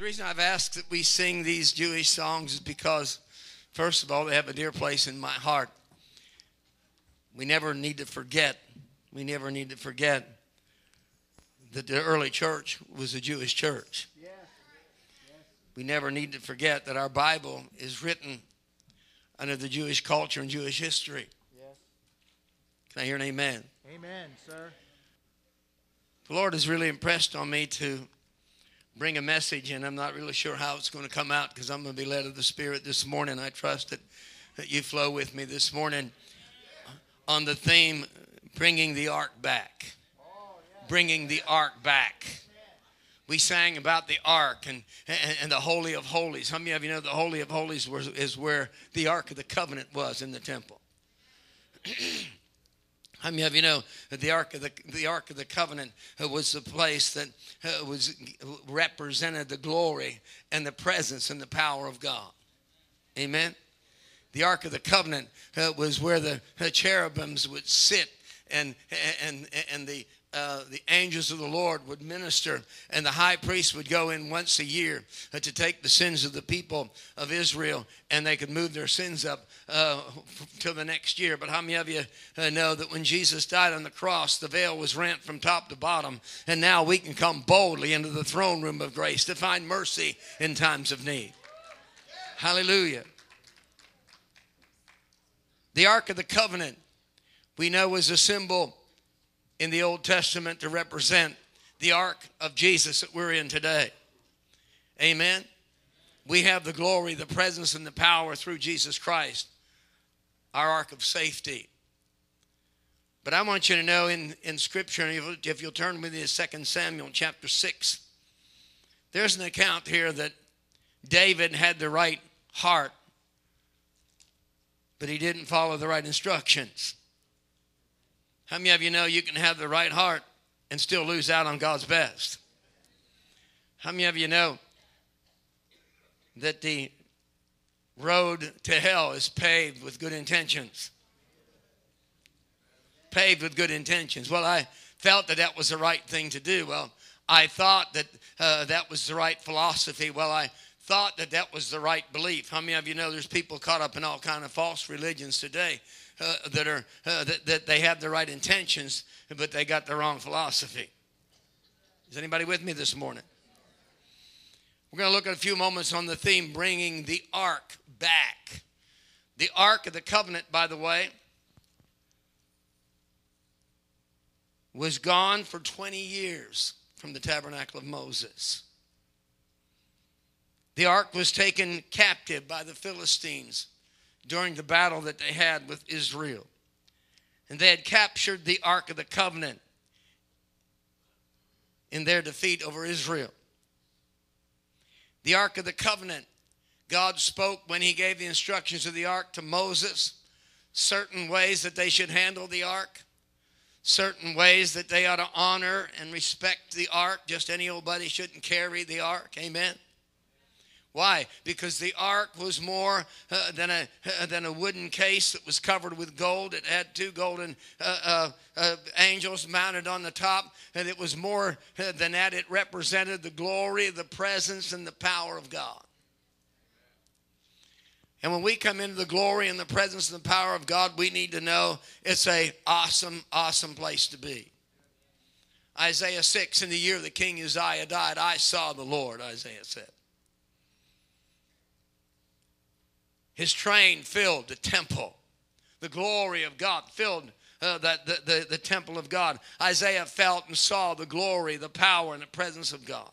The reason I've asked that we sing these Jewish songs is because, first of all, they have a dear place in my heart. We never need to forget, we never need to forget that the early church was a Jewish church. We never need to forget that our Bible is written under the Jewish culture and Jewish history. Yes. Can I hear an amen? Amen, sir. The Lord has really impressed on me to bring a message, and I'm not really sure how it's going to come out because I'm going to be led of the Spirit this morning. I trust that, that you flow with me this morning on the theme bringing the ark back. Bringing the ark back. We sang about the ark and, and, and the Holy of Holies. How many of you know the Holy of Holies was, is where the Ark of the Covenant was in the temple? Many of you know the Ark of the, the Ark of the Covenant uh, was the place that uh, was represented the glory and the presence and the power of God? Amen. The Ark of the Covenant uh, was where the cherubims would sit and and and the uh, the angels of the Lord would minister, and the high priest would go in once a year uh, to take the sins of the people of Israel, and they could move their sins up uh, till the next year. But how many of you uh, know that when Jesus died on the cross, the veil was rent from top to bottom, and now we can come boldly into the throne room of grace to find mercy in times of need? Hallelujah. The Ark of the Covenant, we know, was a symbol in the Old Testament to represent the ark of Jesus that we're in today. Amen. We have the glory, the presence, and the power through Jesus Christ, our ark of safety. But I want you to know in, in Scripture, if you'll turn with me to 2 Samuel chapter 6, there's an account here that David had the right heart, but he didn't follow the right instructions. How many of you know you can have the right heart and still lose out on God's best? How many of you know that the road to hell is paved with good intentions? Paved with good intentions. Well, I felt that that was the right thing to do. Well, I thought that uh, that was the right philosophy. Well, I thought that that was the right belief. How many of you know there's people caught up in all kind of false religions today uh, that are uh, that, that they have the right intentions, but they got the wrong philosophy. Is anybody with me this morning? We're going to look at a few moments on the theme bringing the ark back. The ark of the covenant, by the way, was gone for 20 years from the tabernacle of Moses. The ark was taken captive by the Philistines during the battle that they had with Israel. And they had captured the Ark of the Covenant in their defeat over Israel. The Ark of the Covenant, God spoke when He gave the instructions of the Ark to Moses, certain ways that they should handle the Ark, certain ways that they ought to honor and respect the Ark. Just any old buddy shouldn't carry the Ark. Amen. Why? Because the ark was more uh, than, a, uh, than a wooden case that was covered with gold. It had two golden uh, uh, uh angels mounted on the top, and it was more uh, than that. It represented the glory, of the presence, and the power of God. And when we come into the glory and the presence and the power of God, we need to know it's a awesome, awesome place to be. Isaiah 6, in the year the king Uzziah died, I saw the Lord, Isaiah said. His train filled the temple. The glory of God filled uh, the, the, the, the temple of God. Isaiah felt and saw the glory, the power, and the presence of God.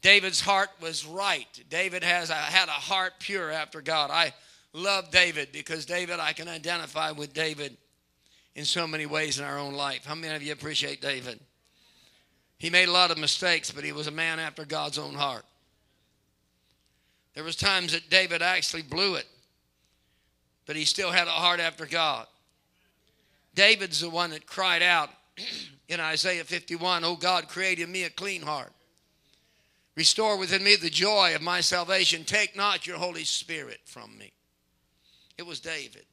David's heart was right. David has a, had a heart pure after God. I love David because David, I can identify with David in so many ways in our own life. How many of you appreciate David? He made a lot of mistakes, but he was a man after God's own heart. There was times that David actually blew it, but he still had a heart after God. David's the one that cried out in Isaiah 51, "Oh God, create in me a clean heart. Restore within me the joy of my salvation. Take not your Holy Spirit from me." It was David.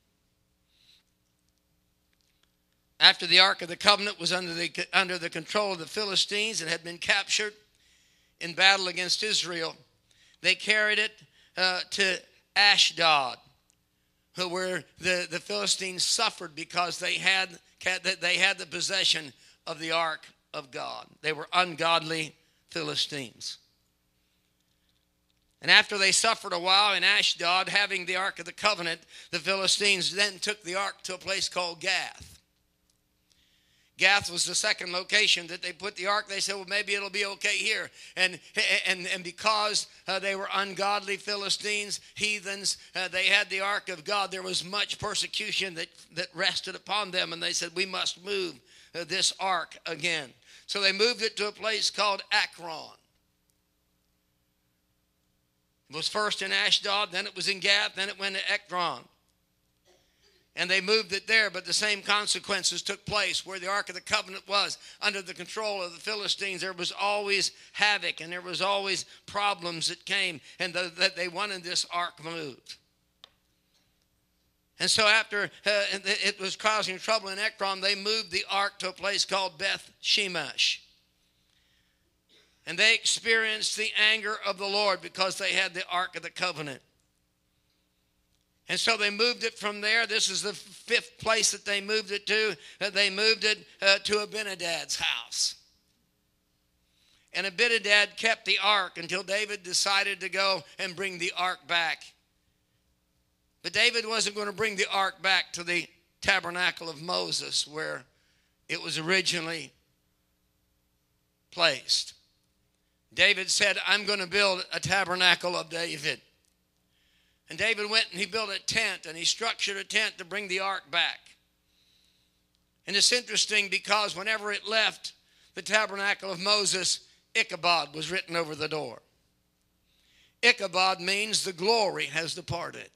After the Ark of the Covenant was under the, under the control of the Philistines and had been captured, in battle against Israel, they carried it uh, to Ashdod, where the, the Philistines suffered because they had, they had the possession of the ark of God. They were ungodly Philistines. And after they suffered a while in Ashdod, having the Ark of the Covenant, the Philistines then took the Ark to a place called Gath. Gath was the second location that they put the ark. They said, well, maybe it'll be okay here. And, and, and because uh, they were ungodly Philistines, heathens, uh, they had the ark of God. There was much persecution that, that rested upon them. And they said, we must move uh, this ark again. So they moved it to a place called Ekron. It was first in Ashdod, then it was in Gath, then it went to Ekron. And they moved it there, but the same consequences took place where the Ark of the Covenant was under the control of the Philistines. There was always havoc and there was always problems that came, and the, that they wanted this ark moved. And so, after uh, it was causing trouble in Ekron, they moved the ark to a place called Beth Shemesh. And they experienced the anger of the Lord because they had the Ark of the Covenant. And so they moved it from there. This is the fifth place that they moved it to. Uh, they moved it uh, to Abinadab's house. And Abinadab kept the ark until David decided to go and bring the ark back. But David wasn't going to bring the ark back to the tabernacle of Moses where it was originally placed. David said, I'm going to build a tabernacle of David. And David went and he built a tent and he structured a tent to bring the ark back. And it's interesting because whenever it left the tabernacle of Moses, Ichabod was written over the door. Ichabod means the glory has departed.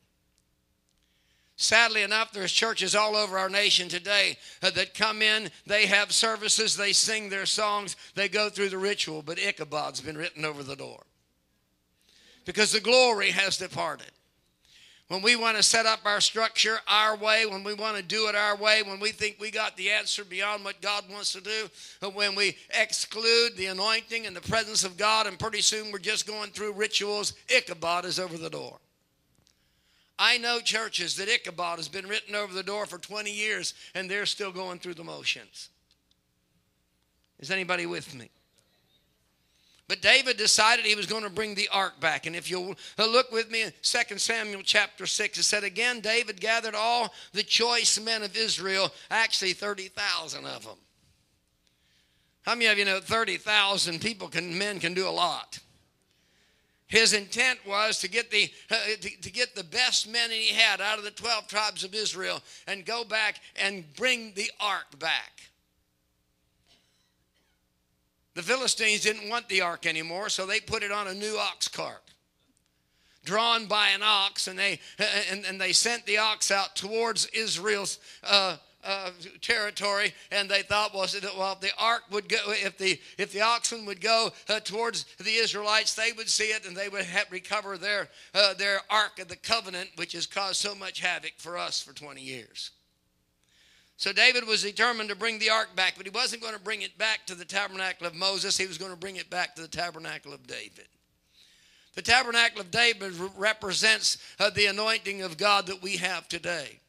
Sadly enough, there's churches all over our nation today uh, that come in, they have services, they sing their songs, they go through the ritual, but Ichabod's been written over the door. Because the glory has departed. When we want to set up our structure our way, when we want to do it our way, when we think we got the answer beyond what God wants to do, but when we exclude the anointing and the presence of God, and pretty soon we're just going through rituals, Ichabod is over the door. I know churches that Ichabod has been written over the door for 20 years and they're still going through the motions. Is anybody with me? But David decided he was going to bring the ark back. And if you'll look with me in 2 Samuel chapter 6, it said, Again, David gathered all the choice men of Israel, actually 30,000 of them. How many of you know 30,000 people can, men can do a lot? His intent was to get the uh, to, to, get the best men he had out of the 12 tribes of Israel and go back and bring the ark back. The Philistines didn't want the ark anymore, so they put it on a new ox cart drawn by an ox, and they and, and they sent the ox out towards Israel's uh, uh, territory, and they thought, well, well, if the ark would go, if the if the oxen would go uh, towards the Israelites, they would see it, and they would recover their uh, their ark of the covenant, which has caused so much havoc for us for 20 years. So David was determined to bring the ark back, but he wasn't going to bring it back to the tabernacle of Moses. He was going to bring it back to the tabernacle of David. The tabernacle of David represents uh, the anointing of God that we have today.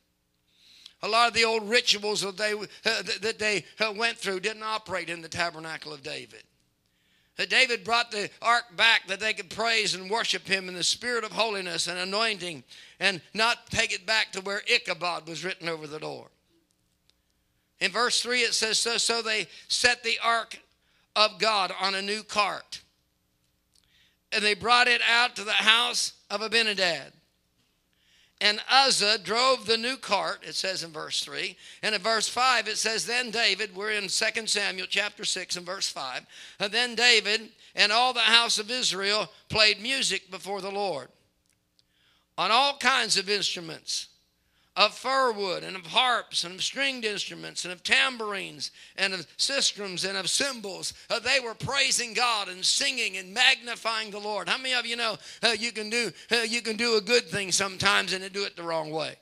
A lot of the old rituals that they, uh, that they uh, went through didn't operate in the tabernacle of David. David brought the ark back that they could praise and worship him in the spirit of holiness and anointing and not take it back to where Ichabod was written over the door. In verse 3, it says, So, so they set the ark of God on a new cart. And they brought it out to the house of Abinadab. And Uzzah drove the new cart, it says in verse 3. And in verse 5, it says, Then David, we're in 2 Samuel chapter 6 and verse 5. And then David and all the house of Israel played music before the Lord on all kinds of instruments of fir wood and of harps and of stringed instruments and of tambourines and of sistrums and of cymbals. Uh, they were praising God and singing and magnifying the Lord. How many of you know uh, you can do uh, you can do a good thing sometimes and do it the wrong way?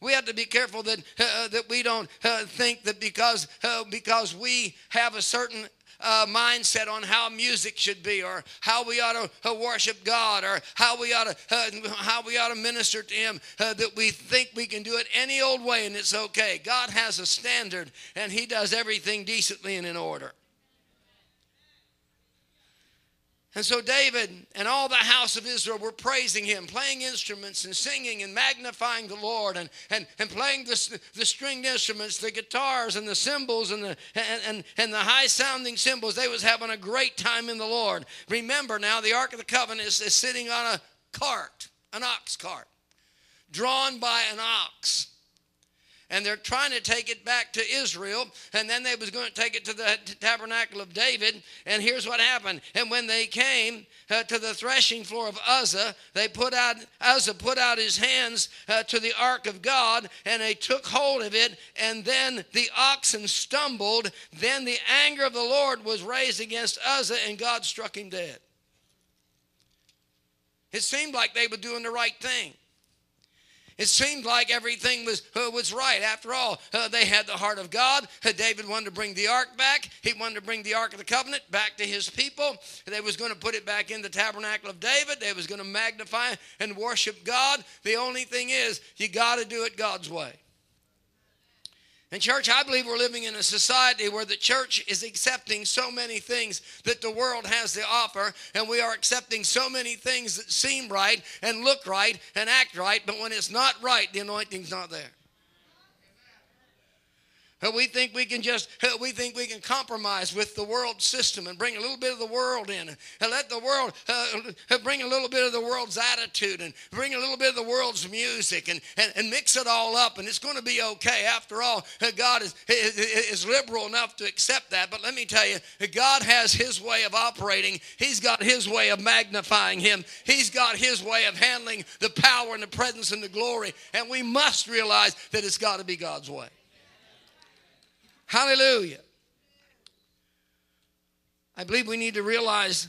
We have to be careful that uh, that we don't uh, think that because uh, because we have a certain uh, mindset on how music should be, or how we ought to uh, worship God, or how we ought to uh, how we ought to minister to Him. Uh, that we think we can do it any old way and it's okay. God has a standard, and He does everything decently and in order. And so David and all the house of Israel were praising him, playing instruments and singing and magnifying the Lord and, and, and playing the, the stringed instruments, the guitars and the cymbals and the, and, and, and the high sounding cymbals. They was having a great time in the Lord. Remember now, the Ark of the Covenant is, is sitting on a cart, an ox cart, drawn by an ox and they're trying to take it back to Israel, and then they was going to take it to the tabernacle of David. And here's what happened. And when they came uh, to the threshing floor of Uzzah, they put out Uzzah put out his hands uh, to the ark of God, and they took hold of it. And then the oxen stumbled. Then the anger of the Lord was raised against Uzzah, and God struck him dead. It seemed like they were doing the right thing. It seemed like everything was, uh, was right. After all, uh, they had the heart of God. Uh, David wanted to bring the ark back. He wanted to bring the ark of the covenant back to his people. They was going to put it back in the tabernacle of David. They was going to magnify and worship God. The only thing is, you got to do it God's way. And, church, I believe we're living in a society where the church is accepting so many things that the world has to offer, and we are accepting so many things that seem right and look right and act right, but when it's not right, the anointing's not there. We think we can just, we think we can compromise with the world system and bring a little bit of the world in and let the world, uh, bring a little bit of the world's attitude and bring a little bit of the world's music and, and, and mix it all up and it's going to be okay. After all, God is, is liberal enough to accept that. But let me tell you, God has His way of operating. He's got His way of magnifying Him. He's got His way of handling the power and the presence and the glory. And we must realize that it's got to be God's way. Hallelujah. I believe we need to realize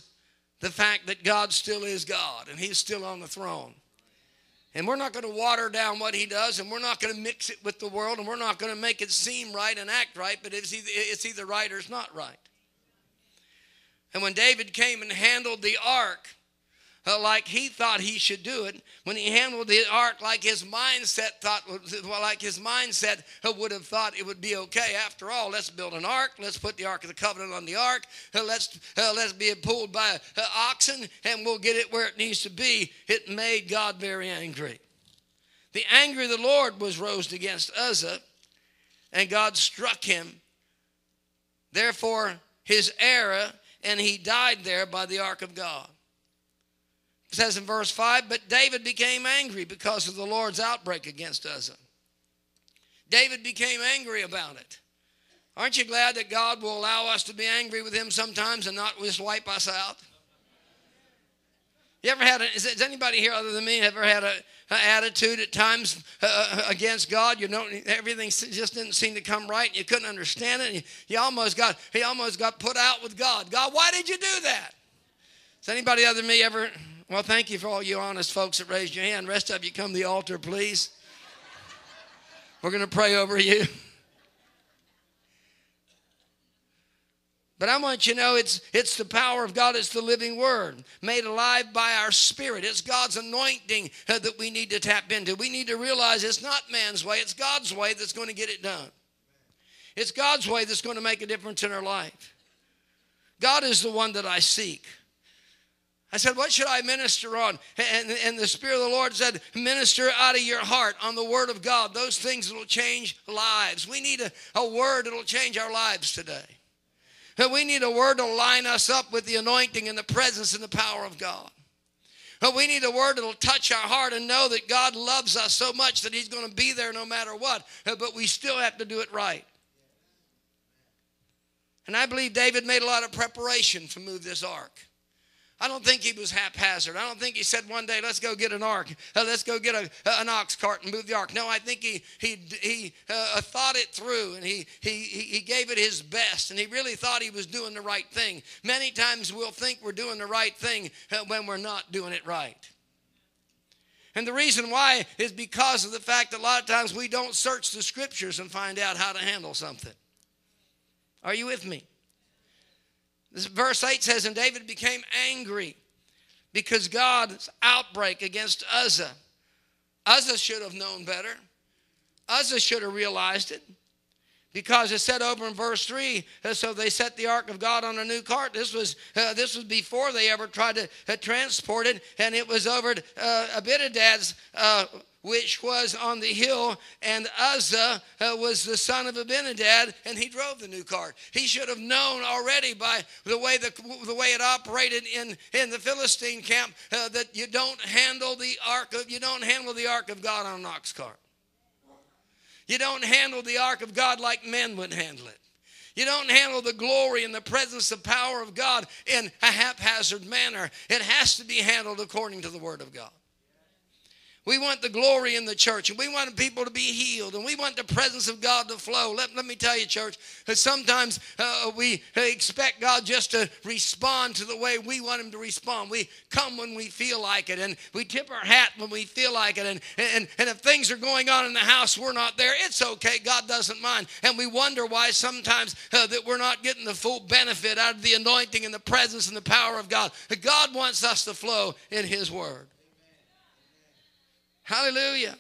the fact that God still is God and He's still on the throne. And we're not going to water down what He does and we're not going to mix it with the world and we're not going to make it seem right and act right, but it's either, it's either right or it's not right. And when David came and handled the ark, like he thought he should do it, when he handled the ark like his mindset thought, well, like his mindset uh, would have thought it would be okay. After all, let's build an ark. Let's put the ark of the covenant on the ark. Uh, let's uh, let's be pulled by uh, oxen, and we'll get it where it needs to be. It made God very angry. The anger of the Lord was rose against Uzzah, and God struck him. Therefore, his error, and he died there by the ark of God. It says in verse 5 But David became angry because of the Lord's outbreak against Uzzah. David became angry about it. Aren't you glad that God will allow us to be angry with Him sometimes and not just wipe us out? You ever had, a, is, anybody here other than me ever had an attitude at times uh, uh, against God? You know, everything just didn't seem to come right. And you couldn't understand it. You almost got, he almost got put out with God. God, why did you do that? Has anybody other than me ever well, thank you for all you honest folks that raised your hand. Rest of you come to the altar, please. We're going to pray over you. But I want you to know it's, it's the power of God. It's the living word made alive by our spirit. It's God's anointing that we need to tap into. We need to realize it's not man's way, it's God's way that's going to get it done. It's God's way that's going to make a difference in our life. God is the one that I seek. I said, What should I minister on? And, and the Spirit of the Lord said, Minister out of your heart on the Word of God. Those things will change lives. We need a, a word that will change our lives today. And we need a word to line us up with the anointing and the presence and the power of God. But we need a word that'll touch our heart and know that God loves us so much that He's going to be there no matter what. But we still have to do it right. And I believe David made a lot of preparation to move this ark. I don't think he was haphazard. I don't think he said one day, let's go get an ark. Uh, let's go get a, an ox cart and move the ark. No, I think he, he, he uh, thought it through and he, he, he gave it his best and he really thought he was doing the right thing. Many times we'll think we're doing the right thing uh, when we're not doing it right. And the reason why is because of the fact that a lot of times we don't search the scriptures and find out how to handle something. Are you with me? This verse 8 says, And David became angry because God's outbreak against Uzzah. Uzzah should have known better. Uzzah should have realized it. Because it said over in verse 3, uh, so they set the ark of God on a new cart. This was uh, this was before they ever tried to uh, transport it, and it was over uh, Abinadab's uh, which was on the hill, and Uzzah uh, was the son of Abinadab, and he drove the new cart. He should have known already by the way the, the way it operated in, in the Philistine camp uh, that you don't handle the ark of you don't handle the ark of God on an ox cart. You don't handle the ark of God like men would handle it. You don't handle the glory and the presence of power of God in a haphazard manner. It has to be handled according to the word of God. We want the glory in the church, and we want people to be healed, and we want the presence of God to flow. Let, let me tell you, church, sometimes uh, we expect God just to respond to the way we want Him to respond. We come when we feel like it, and we tip our hat when we feel like it. And, and, and if things are going on in the house, we're not there. It's okay. God doesn't mind. And we wonder why sometimes uh, that we're not getting the full benefit out of the anointing and the presence and the power of God. God wants us to flow in His Word. Hallelujah.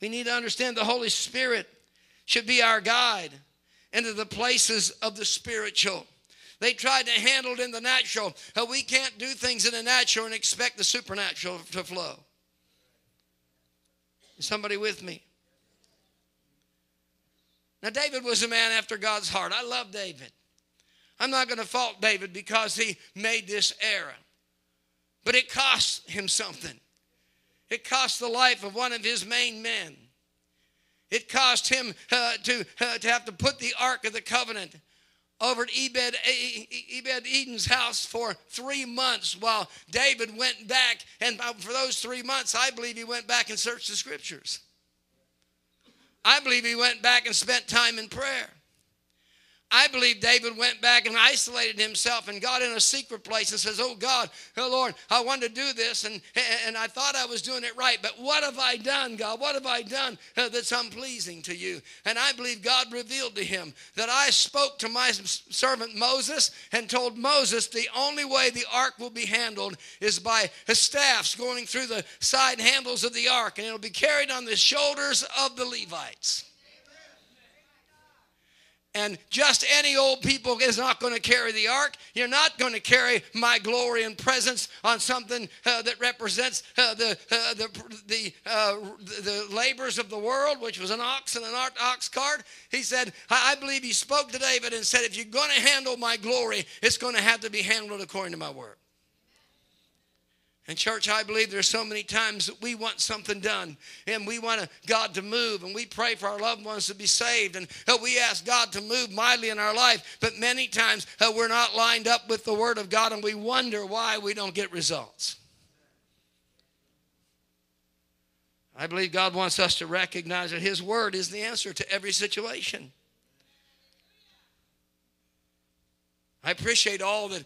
We need to understand the Holy Spirit should be our guide into the places of the spiritual. They tried to handle it in the natural. We can't do things in the natural and expect the supernatural to flow. Is somebody with me? Now, David was a man after God's heart. I love David. I'm not going to fault David because he made this error. But it cost him something. It cost the life of one of his main men. It cost him uh, to, uh, to have to put the Ark of the Covenant over at Ebed, Ebed Eden's house for three months while David went back. And for those three months, I believe he went back and searched the scriptures. I believe he went back and spent time in prayer. I believe David went back and isolated himself and got in a secret place and says, Oh God, oh Lord, I wanted to do this and, and I thought I was doing it right, but what have I done, God? What have I done uh, that's unpleasing to you? And I believe God revealed to him that I spoke to my servant Moses and told Moses the only way the ark will be handled is by staffs going through the side handles of the ark and it'll be carried on the shoulders of the Levites. And just any old people is not going to carry the ark. You're not going to carry my glory and presence on something uh, that represents uh, the, uh, the, the, uh, the labors of the world, which was an ox and an ox cart. He said, I believe he spoke to David and said, if you're going to handle my glory, it's going to have to be handled according to my word. And church, I believe there's so many times that we want something done and we want God to move and we pray for our loved ones to be saved and uh, we ask God to move mightily in our life. But many times uh, we're not lined up with the Word of God and we wonder why we don't get results. I believe God wants us to recognize that His Word is the answer to every situation. I appreciate all that,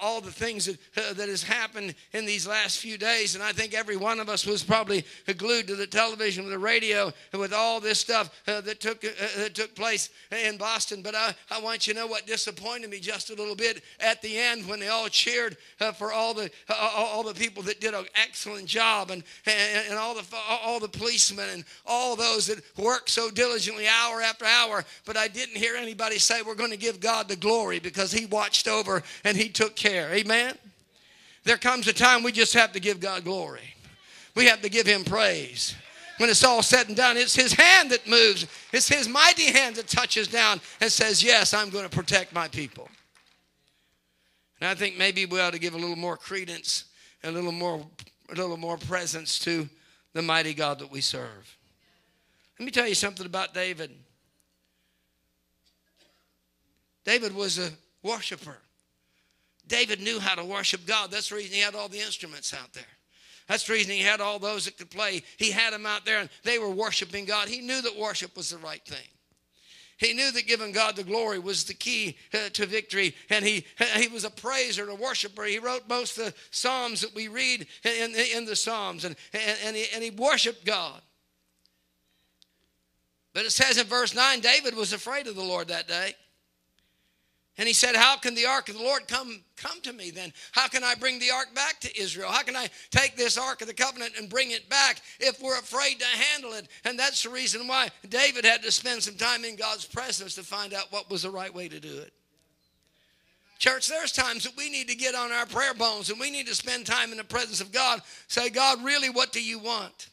all the things that, uh, that has happened in these last few days, and I think every one of us was probably glued to the television, the radio, with all this stuff uh, that took uh, that took place in Boston. But I, I want you to know what disappointed me just a little bit at the end when they all cheered for all the all the people that did an excellent job, and, and and all the all the policemen and all those that worked so diligently hour after hour. But I didn't hear anybody say we're going to give God the glory because He watched over and he took care. Amen. There comes a time we just have to give God glory. We have to give him praise. When it's all said and done, it's his hand that moves. It's his mighty hand that touches down and says, Yes, I'm going to protect my people. And I think maybe we ought to give a little more credence, and a little more, a little more presence to the mighty God that we serve. Let me tell you something about David. David was a worshiper. David knew how to worship God. That's the reason he had all the instruments out there. That's the reason he had all those that could play. He had them out there and they were worshiping God. He knew that worship was the right thing. He knew that giving God the glory was the key uh, to victory, and he, he was a praiser and a worshiper. He wrote most of the Psalms that we read in, in, in the Psalms, and, and, and, he, and he worshiped God. But it says in verse 9 David was afraid of the Lord that day. And he said, How can the ark of the Lord come, come to me then? How can I bring the ark back to Israel? How can I take this ark of the covenant and bring it back if we're afraid to handle it? And that's the reason why David had to spend some time in God's presence to find out what was the right way to do it. Church, there's times that we need to get on our prayer bones and we need to spend time in the presence of God. Say, God, really, what do you want?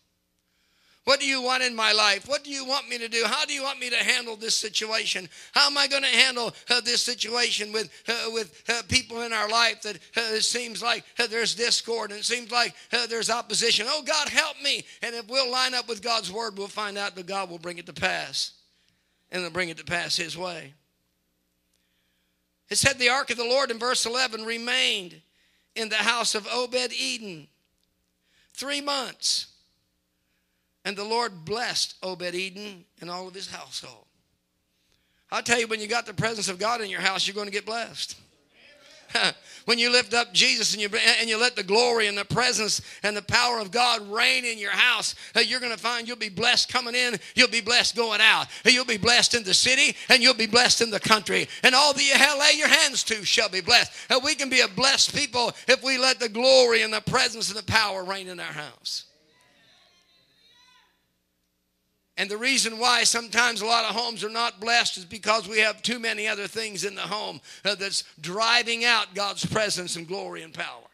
What do you want in my life? What do you want me to do? How do you want me to handle this situation? How am I going to handle uh, this situation with uh, with uh, people in our life that uh, it seems like uh, there's discord and it seems like uh, there's opposition? Oh God, help me! And if we'll line up with God's word, we'll find out that God will bring it to pass, and will bring it to pass His way. It said the ark of the Lord in verse 11 remained in the house of Obed Eden three months. And the Lord blessed Obed Eden and all of his household. I'll tell you, when you got the presence of God in your house, you're going to get blessed. when you lift up Jesus and you, and you let the glory and the presence and the power of God reign in your house, uh, you're going to find you'll be blessed coming in, you'll be blessed going out. You'll be blessed in the city and you'll be blessed in the country. And all that you lay your hands to shall be blessed. Uh, we can be a blessed people if we let the glory and the presence and the power reign in our house. And the reason why sometimes a lot of homes are not blessed is because we have too many other things in the home uh, that's driving out God's presence and glory and power.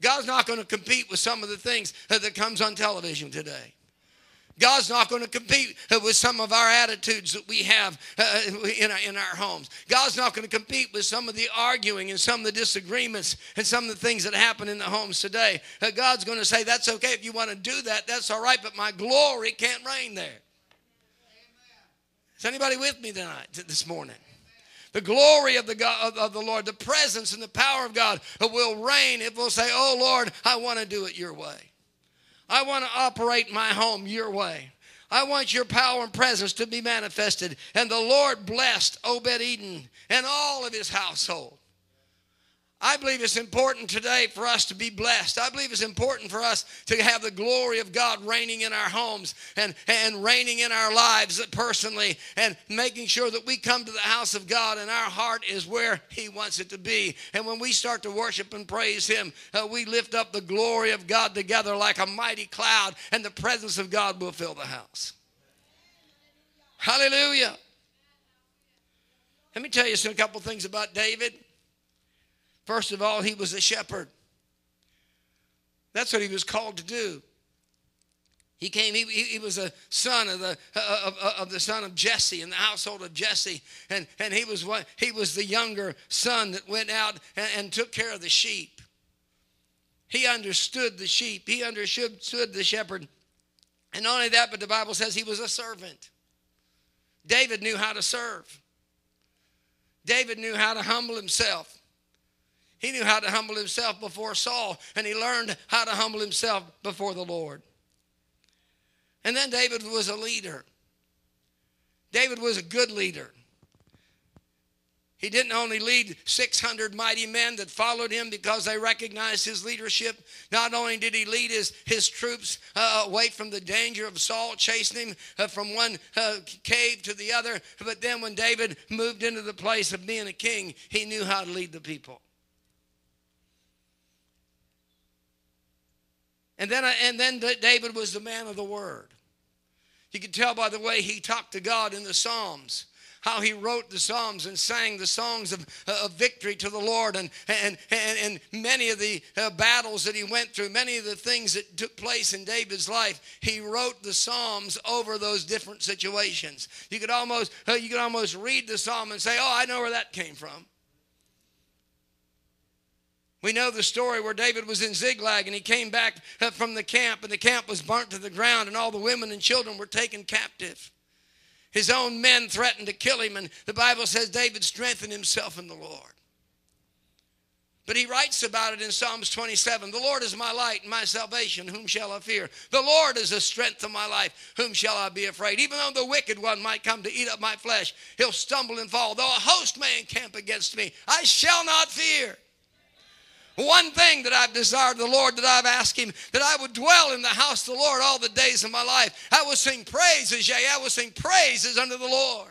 God's not going to compete with some of the things uh, that comes on television today. God's not going to compete with some of our attitudes that we have uh, in, our, in our homes. God's not going to compete with some of the arguing and some of the disagreements and some of the things that happen in the homes today. Uh, God's going to say, That's okay if you want to do that, that's all right, but my glory can't reign there. Is anybody with me tonight, this morning? the glory of the God, of the Lord, the presence and the power of God will reign if we'll say, "Oh Lord, I want to do it your way." I want to operate my home your way. I want your power and presence to be manifested. And the Lord blessed Obed Eden and all of his household. I believe it's important today for us to be blessed. I believe it's important for us to have the glory of God reigning in our homes and, and reigning in our lives personally and making sure that we come to the house of God and our heart is where He wants it to be. And when we start to worship and praise Him, uh, we lift up the glory of God together like a mighty cloud, and the presence of God will fill the house. Hallelujah. Let me tell you a couple things about David. First of all, he was a shepherd. That's what he was called to do. He came, he, he was a son of the, uh, of, uh, of, the son of Jesse in the household of Jesse. And, and he, was one, he was the younger son that went out and, and took care of the sheep. He understood the sheep, he understood the shepherd. And not only that, but the Bible says he was a servant. David knew how to serve, David knew how to humble himself. He knew how to humble himself before Saul, and he learned how to humble himself before the Lord. And then David was a leader. David was a good leader. He didn't only lead 600 mighty men that followed him because they recognized his leadership. Not only did he lead his, his troops uh, away from the danger of Saul chasing him uh, from one uh, cave to the other, but then when David moved into the place of being a king, he knew how to lead the people. And then, and then David was the man of the word. You could tell by the way he talked to God in the Psalms how he wrote the psalms and sang the songs of, of victory to the lord. And, and, and, and many of the uh, battles that he went through many of the things that took place in david's life he wrote the psalms over those different situations. You could almost uh, you could almost read the psalm and say oh i know where that came from we know the story where David was in Ziklag and he came back uh, from the camp and the camp was burnt to the ground and all the women and children were taken captive. His own men threatened to kill him and the Bible says David strengthened himself in the Lord. But he writes about it in Psalms 27 The Lord is my light and my salvation. Whom shall I fear? The Lord is the strength of my life. Whom shall I be afraid? Even though the wicked one might come to eat up my flesh, he'll stumble and fall. Though a host may encamp against me, I shall not fear. One thing that I've desired the Lord, that I've asked Him, that I would dwell in the house of the Lord all the days of my life. I will sing praises, yea, I will sing praises unto the Lord.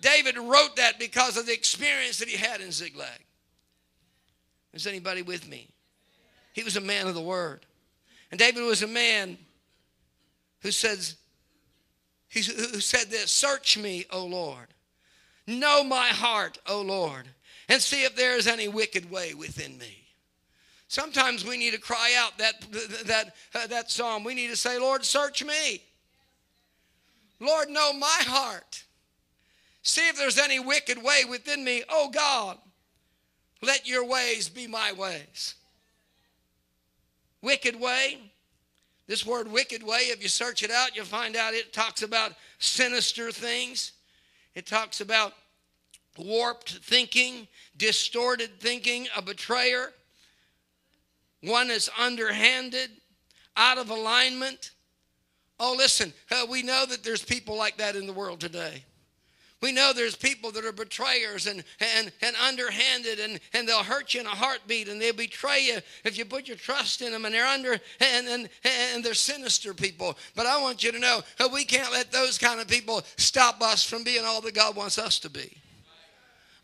David wrote that because of the experience that he had in Ziklag. Is anybody with me? He was a man of the word. And David was a man who says, who said this, search me, O Lord. Know my heart, O Lord, and see if there is any wicked way within me. Sometimes we need to cry out that, that, uh, that psalm. We need to say, Lord, search me. Lord, know my heart. See if there's any wicked way within me. Oh God, let your ways be my ways. Wicked way. This word wicked way, if you search it out, you'll find out it talks about sinister things. It talks about warped thinking, distorted thinking, a betrayer, one is underhanded, out of alignment. Oh, listen, uh, we know that there's people like that in the world today. We know there's people that are betrayers and, and, and underhanded and, and they'll hurt you in a heartbeat and they'll betray you if you put your trust in them and they're under and, and, and they're sinister people. But I want you to know uh, we can't let those kind of people stop us from being all that God wants us to be.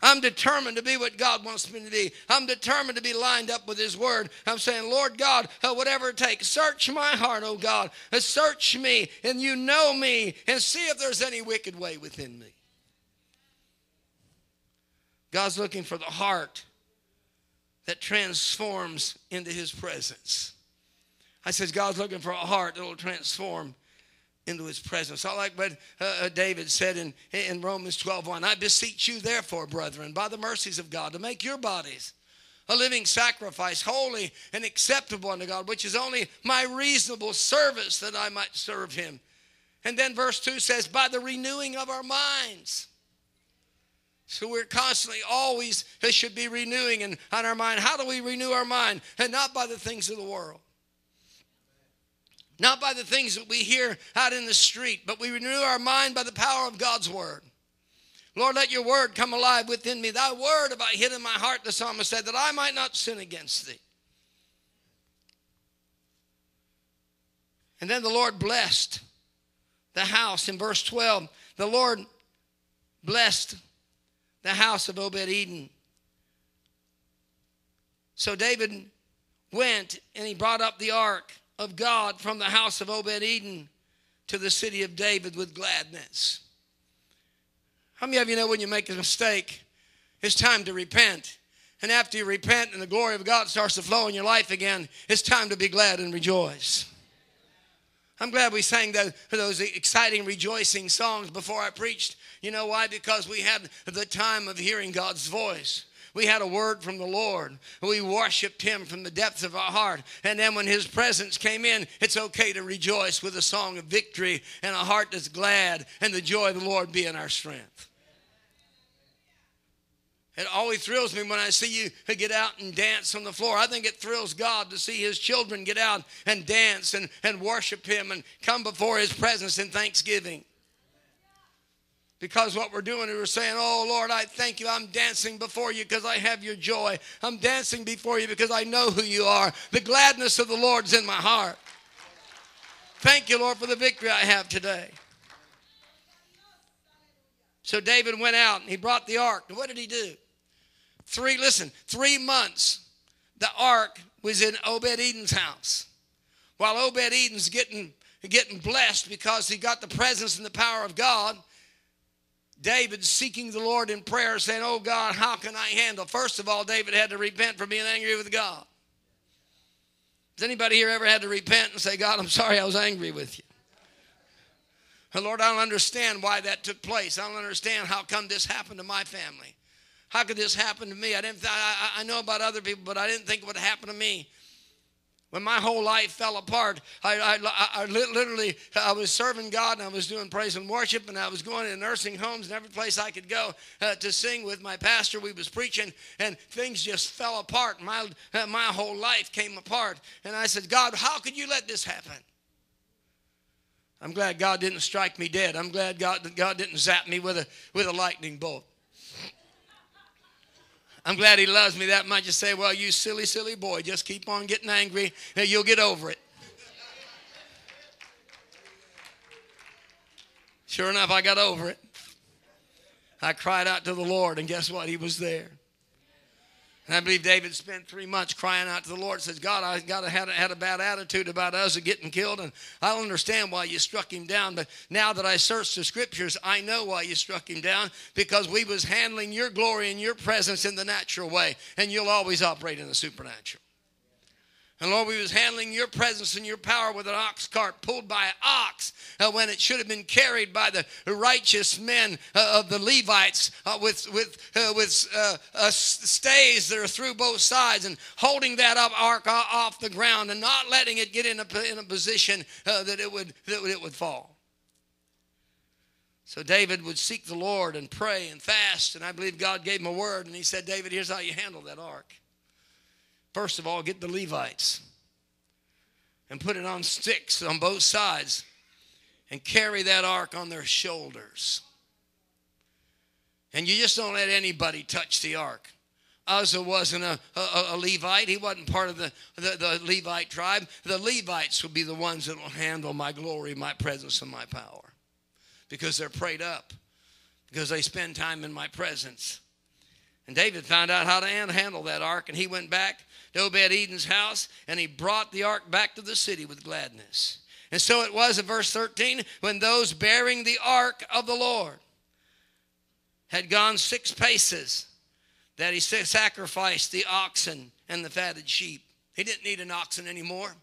I'm determined to be what God wants me to be. I'm determined to be lined up with His Word. I'm saying, Lord God, uh, whatever it takes, search my heart, oh God. Uh, search me, and you know me, and see if there's any wicked way within me. God's looking for the heart that transforms into His presence. I says, God's looking for a heart that will transform into his presence. I like what uh, David said in, in Romans 12 1. I beseech you, therefore, brethren, by the mercies of God, to make your bodies a living sacrifice, holy and acceptable unto God, which is only my reasonable service that I might serve him. And then verse 2 says, by the renewing of our minds. So we're constantly always should be renewing in, on our mind. How do we renew our mind? And not by the things of the world. Not by the things that we hear out in the street, but we renew our mind by the power of God's word. Lord, let your word come alive within me. Thy word have I hid in my heart, the psalmist said, that I might not sin against thee. And then the Lord blessed the house in verse 12. The Lord blessed the house of Obed Eden. So David went and he brought up the ark of God from the house of Obed Eden to the city of David with gladness. How many of you know when you make a mistake, it's time to repent? And after you repent and the glory of God starts to flow in your life again, it's time to be glad and rejoice. I'm glad we sang the, those exciting, rejoicing songs before I preached. You know why? Because we had the time of hearing God's voice. We had a word from the Lord. We worshiped Him from the depths of our heart. And then when His presence came in, it's okay to rejoice with a song of victory and a heart that's glad and the joy of the Lord being our strength. It always thrills me when I see you get out and dance on the floor. I think it thrills God to see His children get out and dance and, and worship Him and come before His presence in thanksgiving. Because what we're doing is we're saying, Oh Lord, I thank you. I'm dancing before you because I have your joy. I'm dancing before you because I know who you are. The gladness of the Lord's in my heart. Thank you, Lord, for the victory I have today. So David went out and he brought the ark. And what did he do? Three, listen, three months the ark was in Obed Eden's house. While Obed Eden's getting, getting blessed because he got the presence and the power of God, David seeking the Lord in prayer, saying, Oh God, how can I handle? First of all, David had to repent for being angry with God. Has anybody here ever had to repent and say, God, I'm sorry I was angry with you? Lord, I don't understand why that took place. I don't understand how come this happened to my family. How could this happen to me? I didn't. I, I know about other people, but I didn't think it would happen to me. When my whole life fell apart, I, I, I, literally, I was serving God and I was doing praise and worship and I was going to nursing homes and every place I could go uh, to sing with my pastor. We was preaching and things just fell apart. My, uh, my whole life came apart. And I said, God, how could you let this happen? I'm glad God didn't strike me dead. I'm glad God, God didn't zap me with a, with a lightning bolt. I'm glad he loves me that much to say, well, you silly, silly boy, just keep on getting angry and you'll get over it. Sure enough, I got over it. I cried out to the Lord, and guess what? He was there. And I believe David spent three months crying out to the Lord. Says, God, I got had, a, had a bad attitude about us getting killed, and I don't understand why you struck him down. But now that I search the scriptures, I know why you struck him down because we was handling your glory and your presence in the natural way, and you'll always operate in the supernatural. And Lord, we was handling your presence and your power with an ox cart pulled by an ox uh, when it should have been carried by the righteous men uh, of the Levites uh, with, with, uh, with uh, uh, stays that are through both sides and holding that up ark off the ground and not letting it get in a, in a position that, it would, that it would fall. So David would seek the Lord and pray and fast, and I believe God gave him a word, and he said, David, here's how you handle that ark. First of all, get the Levites and put it on sticks on both sides and carry that ark on their shoulders. And you just don't let anybody touch the ark. Uzzah wasn't a, a, a, Levite. He wasn't part of the, the, the Levite tribe. The Levites will be the ones that will handle my glory, my presence, and my power because they're prayed up, because they spend time in my presence. And David found out how to handle that ark, and he went back to Obed Edom's house, and he brought the ark back to the city with gladness. And so it was in verse 13 when those bearing the ark of the Lord had gone six paces that he sacrificed the oxen and the fatted sheep. He didn't need an oxen anymore.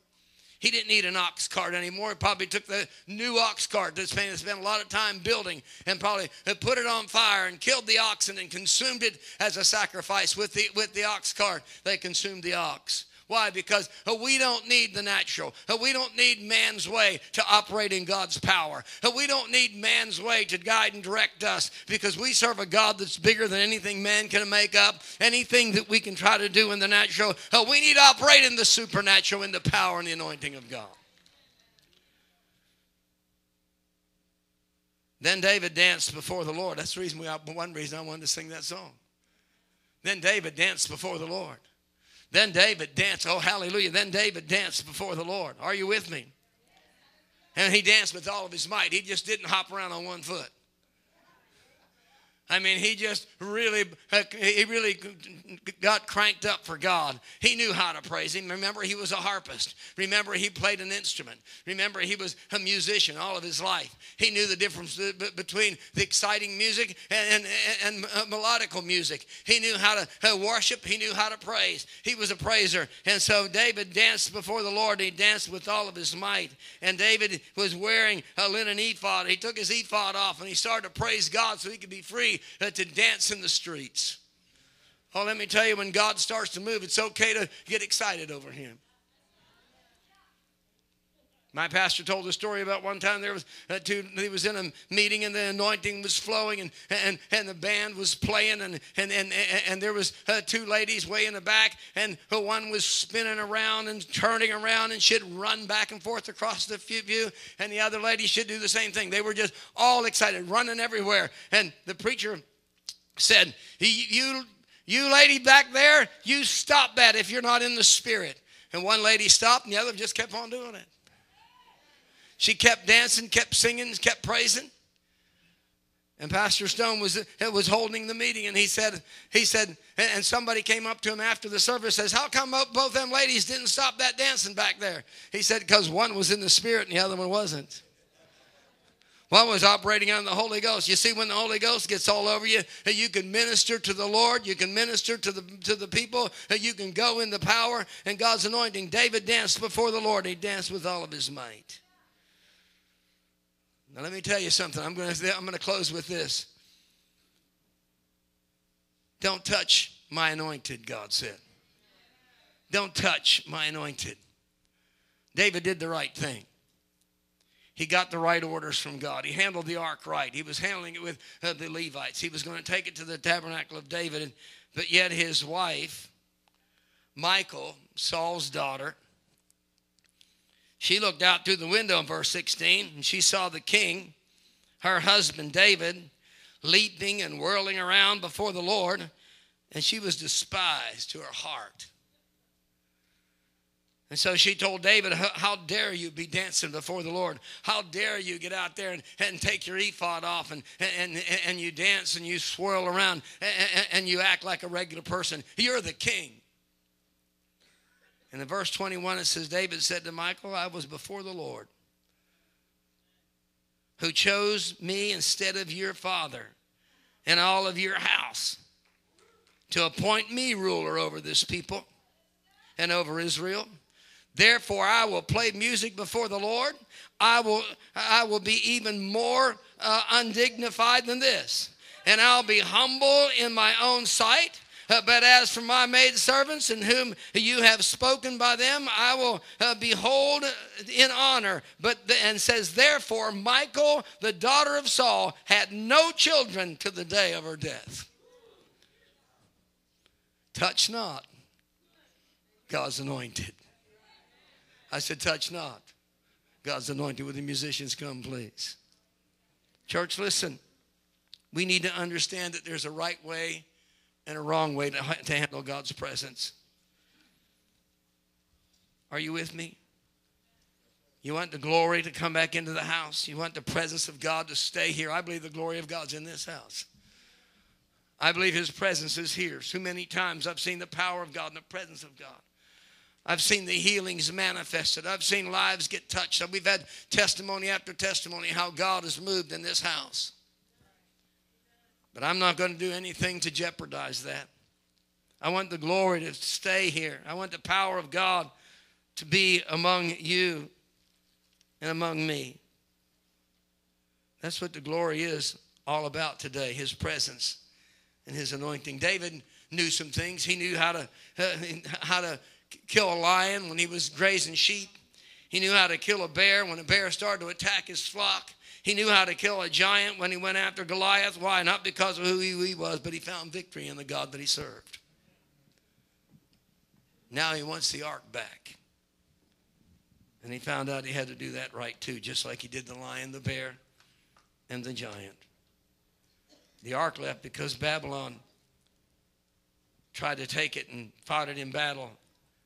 He didn't need an ox cart anymore. He probably took the new ox cart that spent, spent a lot of time building and probably put it on fire and killed the oxen and consumed it as a sacrifice with the, with the ox cart. They consumed the ox. Why? Because we don't need the natural. We don't need man's way to operate in God's power. We don't need man's way to guide and direct us because we serve a God that's bigger than anything man can make up, anything that we can try to do in the natural. We need to operate in the supernatural, in the power and the anointing of God. Then David danced before the Lord. That's the reason we, one reason I wanted to sing that song. Then David danced before the Lord. Then David danced. Oh, hallelujah. Then David danced before the Lord. Are you with me? And he danced with all of his might. He just didn't hop around on one foot. I mean, he just really, he really got cranked up for God. He knew how to praise Him. Remember, he was a harpist. Remember, he played an instrument. Remember, he was a musician all of his life. He knew the difference between the exciting music and, and, and uh, melodical music. He knew how to worship. He knew how to praise. He was a praiser. And so David danced before the Lord. He danced with all of his might. And David was wearing a linen ephod. He took his ephod off and he started to praise God so he could be free uh, Uh, to dance in the streets. Oh, let me tell you, when God starts to move, it's okay to get excited over Him. My pastor told a story about one time there was a two, he was in a meeting and the anointing was flowing and, and, and the band was playing and, and, and, and there was uh, two ladies way in the back and one was spinning around and turning around and she'd run back and forth across the view and the other lady should do the same thing. They were just all excited, running everywhere. And the preacher said, you, you lady back there, you stop that if you're not in the spirit. And one lady stopped and the other just kept on doing it. She kept dancing, kept singing, kept praising. And Pastor Stone was, was holding the meeting, and he said, he said, and somebody came up to him after the service, says, How come both them ladies didn't stop that dancing back there? He said, Because one was in the spirit and the other one wasn't. One was operating on the Holy Ghost. You see, when the Holy Ghost gets all over you, you can minister to the Lord, you can minister to the to the people, you can go in the power and God's anointing. David danced before the Lord, he danced with all of his might. Now, let me tell you something. I'm going to, I'm going to close with this. Don't touch my anointed, God said. Don't touch my anointed. David did the right thing. He got the right orders from God. He handled the ark right. He was handling it with uh, the Levites. He was going to take it to the tabernacle of David. But yet his wife, Michal, Saul's daughter, she looked out through the window in verse 16 and she saw the king, her husband David, leaping and whirling around before the Lord, and she was despised to her heart. And so she told David, How dare you be dancing before the Lord? How dare you get out there and, and take your ephod off and, and, and, and you dance and you swirl around and, and you act like a regular person? You're the king. And in verse 21, it says, David said to Michal, I was before the Lord who chose me instead of your father and all of your house to appoint me ruler over this people and over Israel. Therefore, I will play music before the Lord. I will, I will be even more uh, undignified than this. And I'll be humble in my own sight. Uh, but as for my maidservants in whom you have spoken by them, I will uh, behold in honor. But the, and says, therefore, Michael, the daughter of Saul, had no children to the day of her death. Touch not God's anointed. I said, touch not. God's anointed. Will the musicians come, please? Church, listen. We need to understand that there's a right way and a wrong way to, to handle God's presence. Are you with me? You want the glory to come back into the house. You want the presence of God to stay here. I believe the glory of God's in this house. I believe His presence is here. So many times I've seen the power of God and the presence of God. I've seen the healings manifested. I've seen lives get touched. We've had testimony after testimony how God has moved in this house. But I'm not going to do anything to jeopardize that. I want the glory to stay here. I want the power of God to be among you and among me. That's what the glory is all about today his presence and his anointing. David knew some things. He knew how to, how to kill a lion when he was grazing sheep. He knew how to kill a bear when a bear started to attack his flock. He knew how to kill a giant when he went after Goliath. Why? Not because of who he was, but he found victory in the God that he served. Now he wants the ark back. And he found out he had to do that right too, just like he did the lion, the bear, and the giant. The ark left because Babylon tried to take it and fought it in battle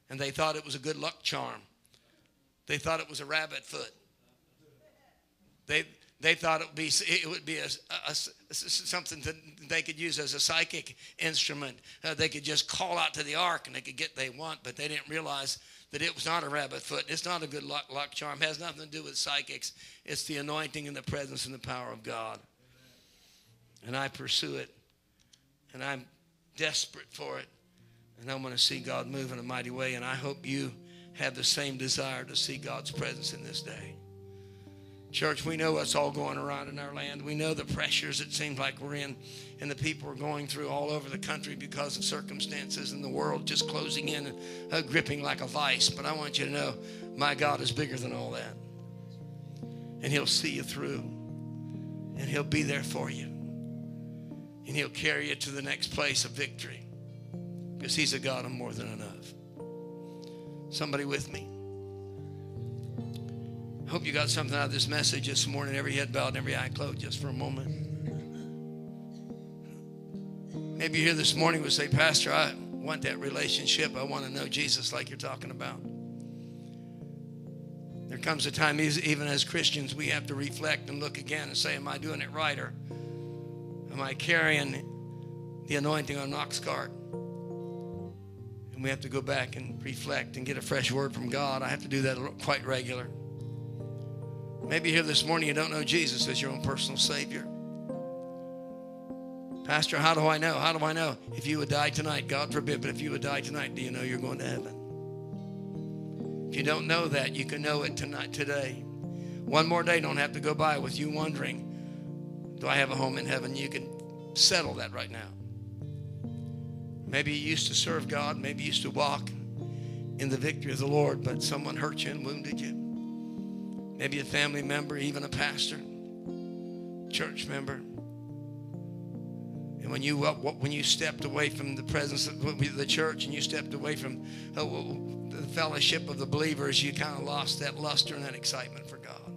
and they thought it was a good luck charm. They thought it was a rabbit foot. They, they thought it would be, it would be a, a, a something that they could use as a psychic instrument. Uh, they could just call out to the ark and they could get they want, but they didn't realize that it was not a rabbit foot. It's not a good luck, luck charm. It has nothing to do with psychics. It's the anointing and the presence and the power of God. And I pursue it, and I'm desperate for it. And I want to see God move in a mighty way. And I hope you have the same desire to see God's presence in this day. Church, we know what's all going around in our land. We know the pressures it seems like we're in and the people are going through all over the country because of circumstances and the world just closing in and uh, gripping like a vice. But I want you to know my God is bigger than all that. And He'll see you through and He'll be there for you. And He'll carry you to the next place of victory because He's a God of more than enough. Somebody with me? Hope you got something out of this message this morning. Every head bowed and every eye closed just for a moment. Maybe you're here this morning would say, Pastor, I want that relationship. I want to know Jesus like you're talking about. There comes a time, even as Christians, we have to reflect and look again and say, Am I doing it right? Or am I carrying the anointing on Knox cart? And we have to go back and reflect and get a fresh word from God. I have to do that quite regular. Maybe here this morning you don't know Jesus as your own personal Savior. Pastor, how do I know? How do I know? If you would die tonight, God forbid, but if you would die tonight, do you know you're going to heaven? If you don't know that, you can know it tonight, today. One more day don't have to go by with you wondering, do I have a home in heaven? You can settle that right now. Maybe you used to serve God. Maybe you used to walk in the victory of the Lord, but someone hurt you and wounded you. Maybe a family member, even a pastor, church member. And when you when you stepped away from the presence of the church and you stepped away from uh, the fellowship of the believers, you kind of lost that luster and that excitement for God.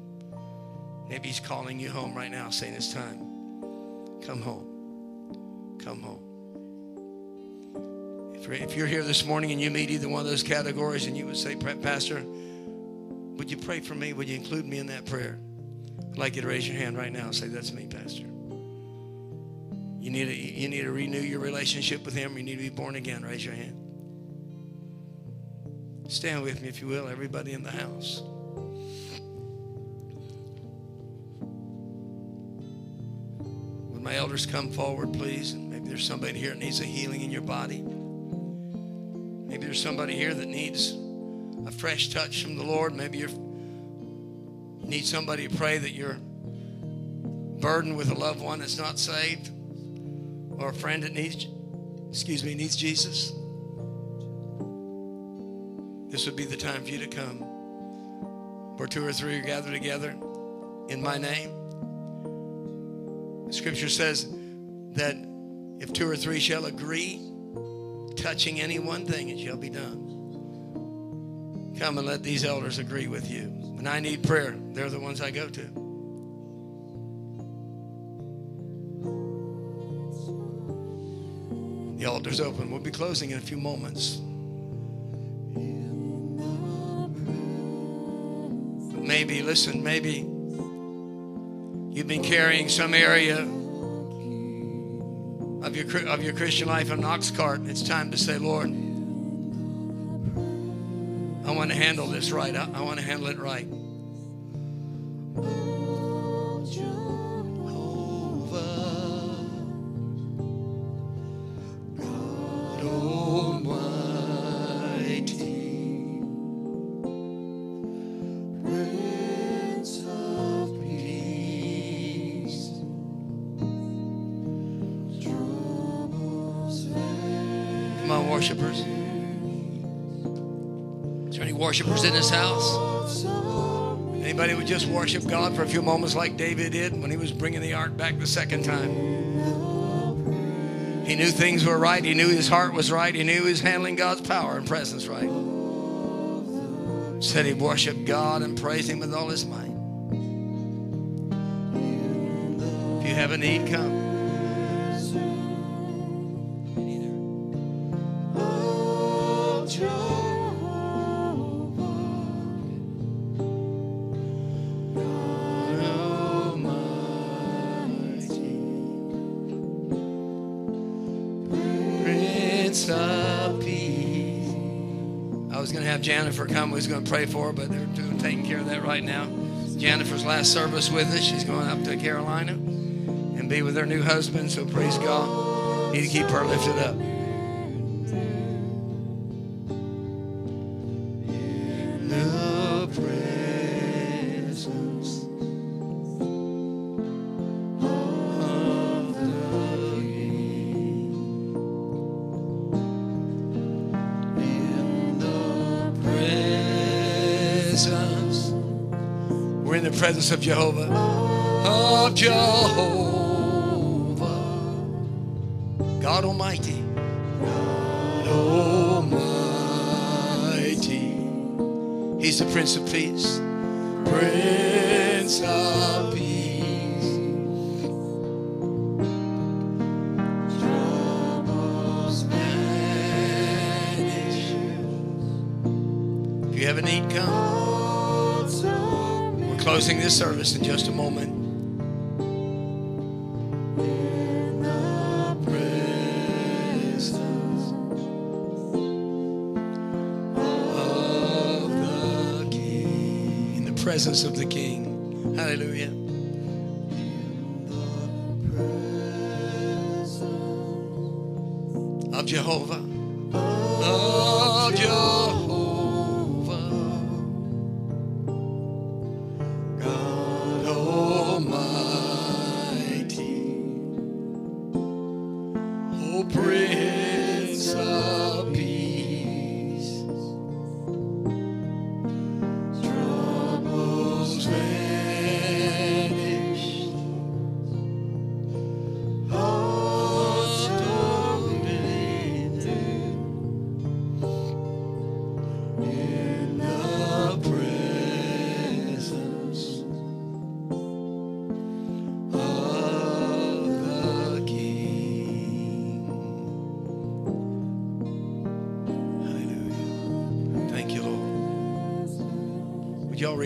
Maybe He's calling you home right now, saying it's time. Come home. Come home. If you're, if you're here this morning and you meet either one of those categories and you would say, Pastor, would you pray for me? Would you include me in that prayer? I'd like you to raise your hand right now and say, That's me, Pastor. You need, to, you need to renew your relationship with Him. You need to be born again. Raise your hand. Stand with me, if you will, everybody in the house. Would my elders come forward, please? And maybe there's somebody here that needs a healing in your body. Maybe there's somebody here that needs a fresh touch from the Lord. Maybe you need somebody to pray that you're burdened with a loved one that's not saved or a friend that needs, excuse me, needs Jesus. This would be the time for you to come. Where two or three are gathered together in my name. Scripture says that if two or three shall agree, touching any one thing, it shall be done. Come and let these elders agree with you. When I need prayer, they're the ones I go to. The altar's open. We'll be closing in a few moments. maybe, listen, maybe you've been carrying some area of your, of your Christian life on an ox cart. It's time to say, Lord, I want to handle this right. I, I want to handle it right. Worshipers in this house? Anybody would just worship God for a few moments like David did when he was bringing the ark back the second time? He knew things were right. He knew his heart was right. He knew he was handling God's power and presence right. Said he worshiped God and praised him with all his might. If you have a need, come. Was going to pray for her, but they're doing, taking care of that right now. Jennifer's last service with us. She's going up to Carolina and be with her new husband. So praise God. Need to keep her lifted up. Presence of Jehovah. Of Jehovah. God Almighty. God Almighty. He's the Prince of Peace. Prince of Peace. Closing this service in just a moment. In the presence of the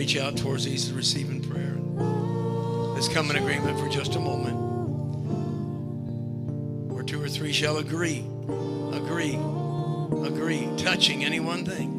reach out towards these receiving prayer. Let's come in agreement for just a moment. Where two or three shall agree, agree, agree, touching any one thing,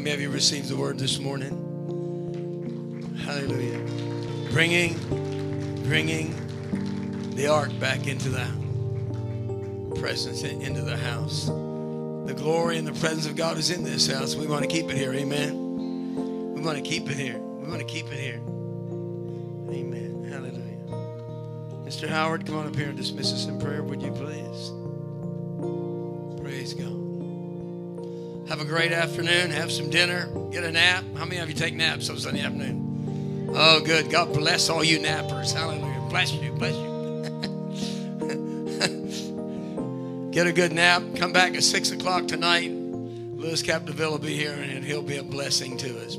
many of you received the word this morning? Hallelujah. Bringing, bringing the ark back into the presence into the house. The glory and the presence of God is in this house. We want to keep it here. Amen. We want to keep it here. We want to keep it here. Amen. Hallelujah. Mr. Howard, come on up here and dismiss us in prayer, would you please? Have a great afternoon. Have some dinner. Get a nap. How many of you take naps on Sunday afternoon? Oh, good. God bless all you nappers. Hallelujah. Bless you. Bless you. Get a good nap. Come back at 6 o'clock tonight. Louis Capdeville will be here and he'll be a blessing to us.